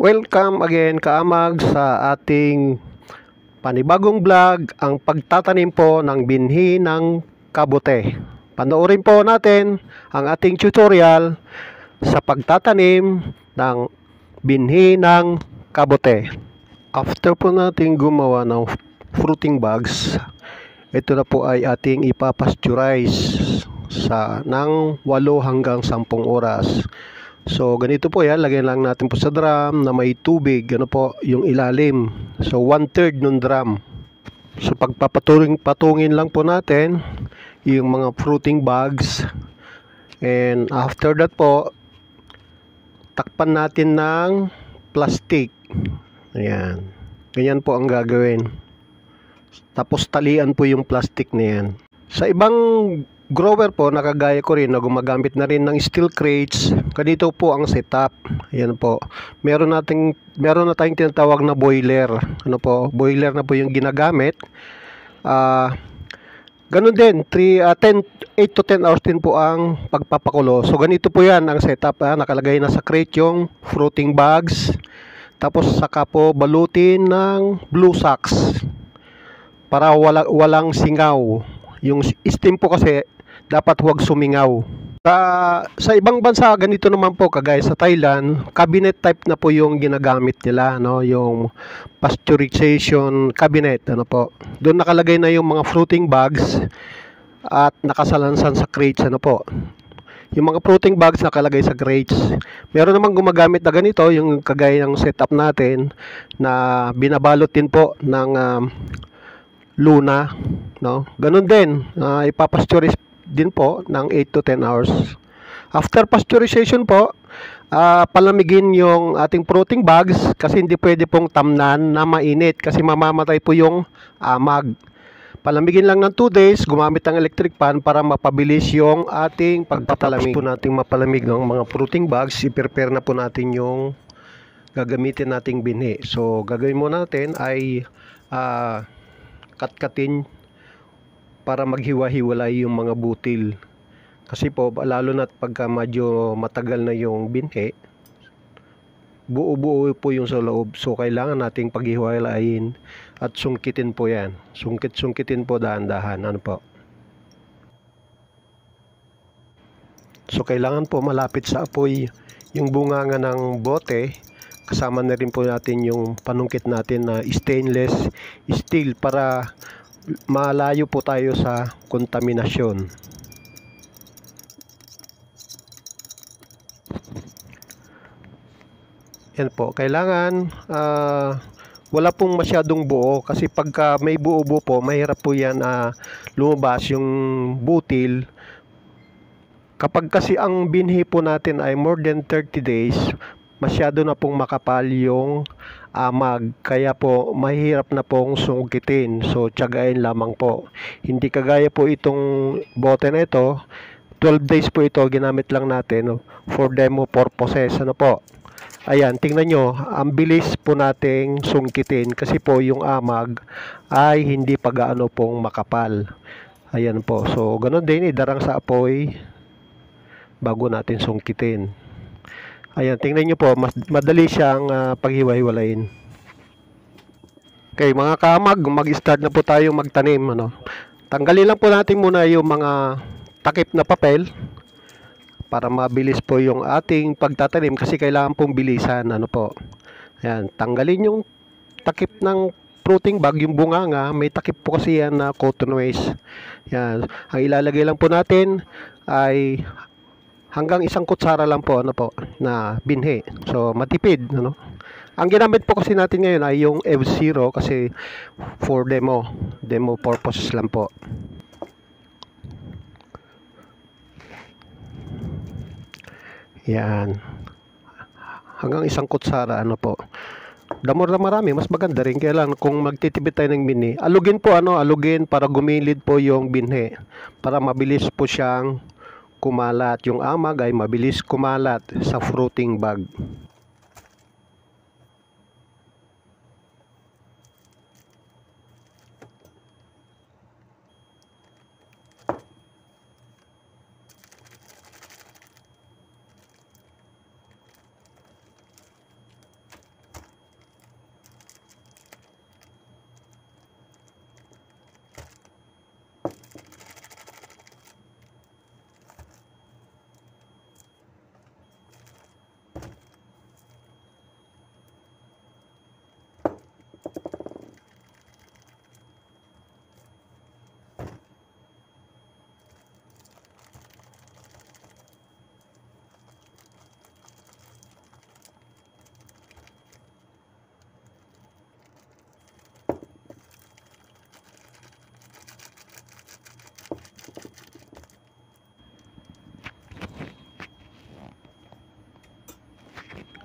Welcome again kaamag sa ating panibagong vlog, ang pagtatanim po ng binhi ng kabote. Panoorin po natin ang ating tutorial sa pagtatanim ng binhi ng kabote. After po natin gumawa ng fruiting bags, ito na po ay ating ipapasteurize sa ng 8 hanggang 10 oras. So, ganito po yan. Lagyan lang natin po sa drum na may tubig. Ano po, yung ilalim. So, one-third ng drum. So, pagpapaturing patungin lang po natin yung mga fruiting bags. And after that po, takpan natin ng plastic. Ayan. Ganyan po ang gagawin. Tapos talian po yung plastic na yan. Sa ibang grower po, nakagaya ko rin na gumagamit na rin ng steel crates. Ganito po ang setup. Ayan po. Meron nating meron na tayong tinatawag na boiler. Ano po? Boiler na po yung ginagamit. Ah, uh, ganun din, 3 uh, 10 8 to 10 hours din po ang pagpapakulo. So ganito po 'yan ang setup. Ah. Nakalagay na sa crate yung fruiting bags. Tapos saka po balutin ng blue sacks para wala, walang singaw. Yung steam po kasi dapat huwag sumingaw. Sa, sa ibang bansa, ganito naman po, kagaya sa Thailand, cabinet type na po yung ginagamit nila, no? yung pasteurization cabinet. Ano po. Doon nakalagay na yung mga fruiting bags at nakasalansan sa crates. Ano po. Yung mga fruiting bags nakalagay sa crates. Meron namang gumagamit na ganito, yung kagaya ng setup natin na binabalot din po ng um, luna. No? Ganun din, uh, ipapasteurize din po ng 8 to 10 hours. After pasteurization po, uh, palamigin yung ating protein bags kasi hindi pwede pong tamnan na mainit kasi mamamatay po yung amag. Palamigin lang ng 2 days, gumamit ng electric fan para mapabilis yung ating pagpapalamig. po nating mapalamig ng mga protein bags, i-prepare na po natin yung gagamitin nating binhi. So, gagawin mo natin ay uh, katkatin para maghiwa-hiwalay yung mga butil. Kasi po, lalo na pagka medyo matagal na yung binhi, buo-buo po yung sa loob. So, kailangan nating paghiwalayin at sungkitin po yan. Sungkit-sungkitin po dahan-dahan. Ano po? So, kailangan po malapit sa apoy yung bunganga ng bote. Kasama na rin po natin yung panungkit natin na stainless steel para malayo po tayo sa kontaminasyon. Yan po, kailangan uh, wala pong masyadong buo kasi pagka may buo-buo po, mahirap po yan uh, lumabas yung butil. Kapag kasi ang binhi po natin ay more than 30 days, masyado na pong makapal yung amag kaya po mahirap na pong sungkitin. So tiyagain lamang po. Hindi kagaya po itong bote na ito. 12 days po ito ginamit lang natin for demo purposes. Ano po? Ayan tingnan nyo. Ang bilis po nating sungkitin kasi po yung amag ay hindi pa gaano pong makapal. Ayan po. So ganun din idarang sa apoy bago natin sungkitin Ayan, tingnan nyo po, mas madali siyang uh, paghiwa-hiwalayin. Okay, mga kamag, mag-start na po tayo magtanim. Ano? Tanggalin lang po natin muna yung mga takip na papel para mabilis po yung ating pagtatanim kasi kailangan pong bilisan. Ano po? Ayan, tanggalin yung takip ng fruiting bag, yung bunganga, may takip po kasi yan na cotton waste. Yan. Ang ilalagay lang po natin ay hanggang isang kutsara lang po ano po na binhi. So matipid ano. Ang ginamit po kasi natin ngayon ay yung F0 kasi for demo, demo purposes lang po. Yan. Hanggang isang kutsara ano po. Damor na marami, mas maganda rin. Kaya lang, kung magtitipid tayo ng binhi, alugin po ano, alugin para gumilid po yung binhi. Para mabilis po siyang kumalat. Yung amag ay mabilis kumalat sa fruiting bag.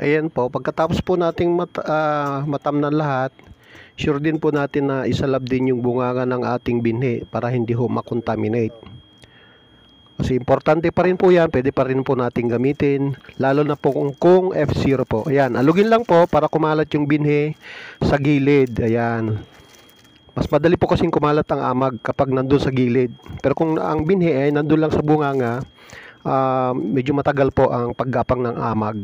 Ayan po, pagkatapos po nating mat, ah, matamnan lahat, sure din po natin na isalab din yung bunganga ng ating binhi para hindi ho makontaminate. Kasi importante pa rin po yan, pwede pa rin po nating gamitin, lalo na po kung, kung F0 po. Ayan, alugin lang po para kumalat yung binhi sa gilid. Ayan. Mas madali po kasing kumalat ang amag kapag nandun sa gilid. Pero kung ang binhi ay nandun lang sa bunganga, ah, medyo matagal po ang paggapang ng amag.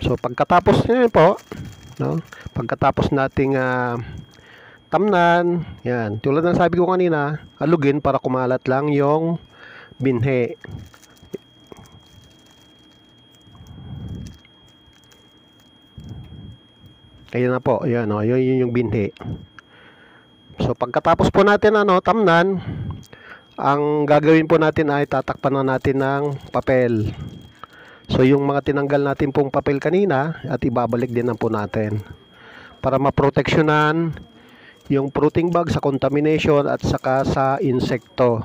So pagkatapos niyan po, no? Pagkatapos nating ah, tamnan, yan. Tulad ng sabi ko kanina, alugin para kumalat lang yung binhe. Ayan na po, ayan o, yun, yun yung binhi. So pagkatapos po natin ano, tamnan, ang gagawin po natin ay tatakpan na natin ng papel. So yung mga tinanggal natin pong papel kanina at ibabalik din na po natin para maproteksyonan yung fruiting bag sa contamination at saka sa insekto.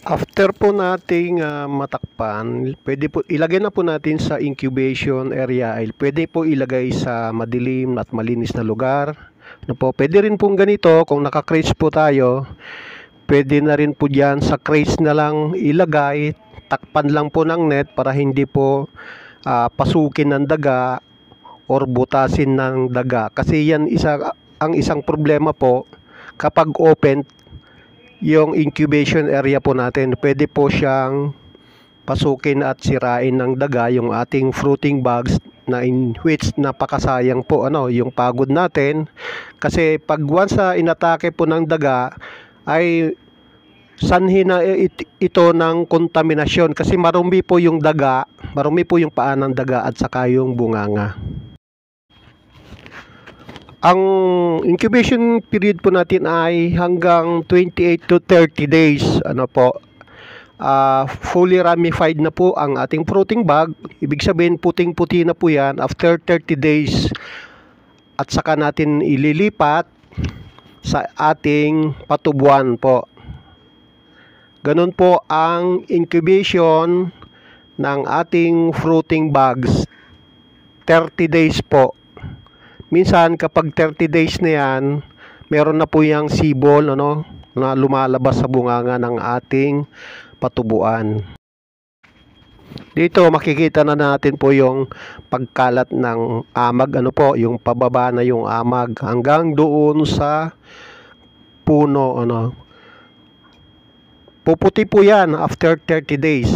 After po nating ah, matakpan, pwede po ilagay na po natin sa incubation area. Pwede po ilagay sa madilim at malinis na lugar. No po, pwede rin pong ganito kung naka-crates po tayo. Pwede na rin po diyan sa crates na lang ilagay, takpan lang po ng net para hindi po ah, pasukin ng daga or butasin ng daga. Kasi yan isa ang isang problema po kapag open yung incubation area po natin, pwede po siyang pasukin at sirain ng daga yung ating fruiting bags na in which napakasayang po ano yung pagod natin. Kasi pag once na inatake po ng daga ay sanhi na it- ito ng kontaminasyon. Kasi marumi po yung daga marumi po yung paa ng daga at saka yung bunganga ang incubation period po natin ay hanggang 28 to 30 days. Ano po? ah, fully ramified na po ang ating fruiting bag. Ibig sabihin puting-puti na po 'yan after 30 days. At saka natin ililipat sa ating patubuan po. Ganun po ang incubation ng ating fruiting bags. 30 days po. Minsan kapag 30 days na yan, meron na po yung sibol ano, na lumalabas sa bunganga ng ating patubuan. Dito makikita na natin po yung pagkalat ng amag ano po, yung pababa na yung amag hanggang doon sa puno ano. Puputi po yan after 30 days.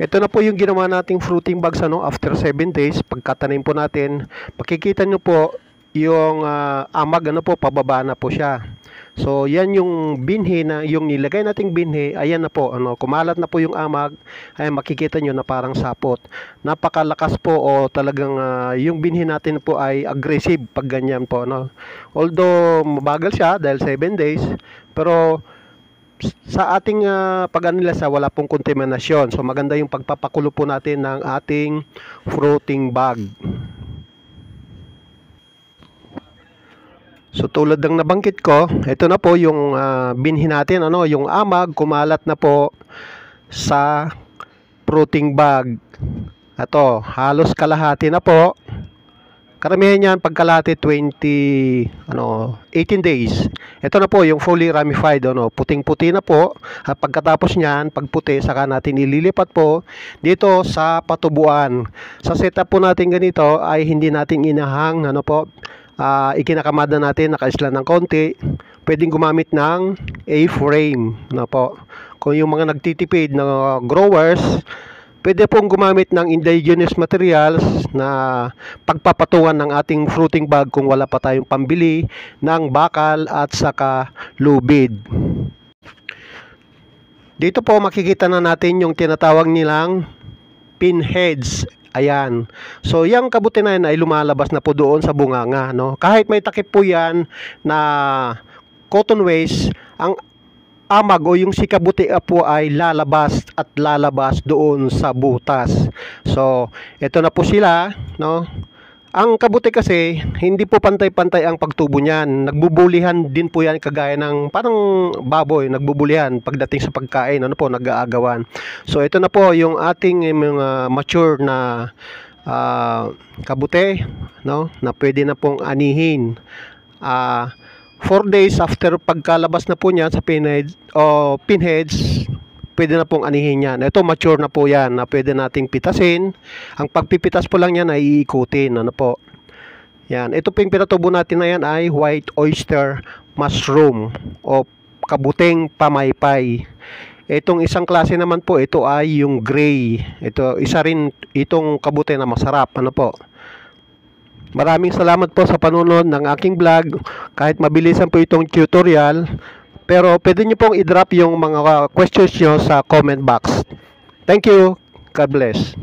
Ito na po yung ginawa nating fruiting bags ano, after 7 days. Pagkatanim po natin, makikita nyo po yung ah, amag ano po, pababa na po siya. So, yan yung binhi na, yung nilagay nating binhi, ayan na po, ano, kumalat na po yung amag, ay makikita nyo na parang sapot. Napakalakas po o talagang ah, yung binhi natin po ay aggressive pag ganyan po, no. Although mabagal siya dahil 7 days, pero sa ating uh, pag-analisa wala pong kontaminasyon. So maganda yung pagpapakulo po natin ng ating fruiting bag. So tulad ng nabanggit ko, ito na po yung uh, binhi natin, ano, yung amag kumalat na po sa fruiting bag. Ito, halos kalahati na po. Karamihan niyan pagkalahati 20 ano 18 days. Ito na po yung fully ramified ano, puting-puti na po. At pagkatapos niyan, pagputi saka natin ililipat po dito sa patubuan. Sa setup po natin ganito ay hindi natin inahang ano po uh, ikinakamada natin nakaisla ng konti. Pwedeng gumamit ng A-frame na po. Kung yung mga nagtitipid na growers, Pwede pong gumamit ng indigenous materials na pagpapatungan ng ating fruiting bag kung wala pa tayong pambili ng bakal at saka lubid. Dito po makikita na natin yung tinatawag nilang pinheads. Ayan. So, yung kabuti na yan ay lumalabas na po doon sa bunganga. No? Kahit may takip po yan na cotton waste, ang amag o yung si kabuti po ay lalabas at lalabas doon sa butas. So, ito na po sila, no? Ang kabuti kasi, hindi po pantay-pantay ang pagtubo niyan. Nagbubulihan din po yan kagaya ng parang baboy, nagbubulihan pagdating sa pagkain, ano po, nag-aagawan. So ito na po yung ating eh, mga mature na ah, kabute, no, na pwede na pong anihin. Ah, 4 days after pagkalabas na po niya sa pinheads, o pinheads, pwede na pong anihin yan. Ito mature na po yan na pwede nating pitasin. Ang pagpipitas po lang yan ay iikutin. Ano po? Yan. Ito po yung pinatubo natin na yan ay white oyster mushroom o kabuteng pamaypay. Itong isang klase naman po, ito ay yung gray. Ito, isa rin itong kabute na masarap. Ano po? Maraming salamat po sa panunod ng aking vlog. Kahit mabilisan po itong tutorial, pero pwede nyo pong i-drop yung mga questions nyo sa comment box. Thank you. God bless.